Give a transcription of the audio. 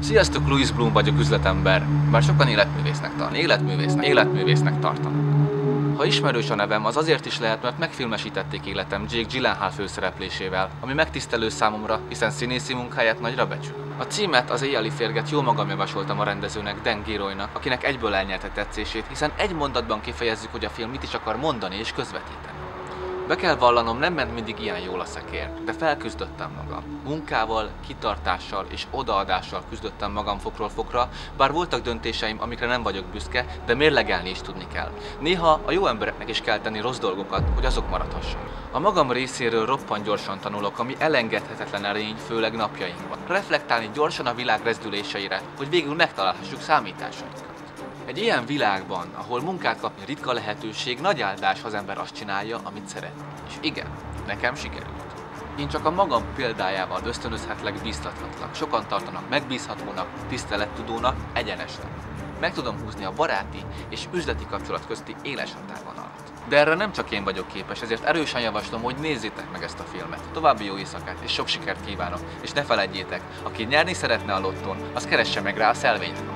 Sziasztok, Louis Bloom vagyok üzletember, bár sokan életművésznek tartanak. Életművésznek, életművésznek tartanak. Ha ismerős a nevem, az azért is lehet, mert megfilmesítették életem Jake Gyllenhaal főszereplésével, ami megtisztelő számomra, hiszen színészi munkáját nagyra becsülöm. A címet, az éjjeli férget jó magam javasoltam a rendezőnek, Dan Giroynak, akinek egyből elnyerte tetszését, hiszen egy mondatban kifejezzük, hogy a film mit is akar mondani és közvetíteni. Be kell vallanom, nem ment mindig ilyen jól a szekér, de felküzdöttem magam. Munkával, kitartással és odaadással küzdöttem magam fokról fokra, bár voltak döntéseim, amikre nem vagyok büszke, de mérlegelni is tudni kell. Néha a jó embereknek is kell tenni rossz dolgokat, hogy azok maradhassanak. A magam részéről roppant gyorsan tanulok, ami elengedhetetlen erény, főleg napjainkban. Reflektálni gyorsan a világ rezdüléseire, hogy végül megtalálhassuk számításainkat. Egy ilyen világban, ahol munkát kapni ritka lehetőség, nagy áldás, ha az ember azt csinálja, amit szeret. És igen, nekem sikerült. Én csak a magam példájával ösztönözhetlek, bíztathatlak. Sokan tartanak megbízhatónak, tisztelettudónak, egyenesnek. Meg tudom húzni a baráti és üzleti kapcsolat közti éles határvonalat. De erre nem csak én vagyok képes, ezért erősen javaslom, hogy nézzétek meg ezt a filmet. További jó éjszakát és sok sikert kívánok, és ne felejtjétek, aki nyerni szeretne a lotton, az keresse meg rá a szelvényt.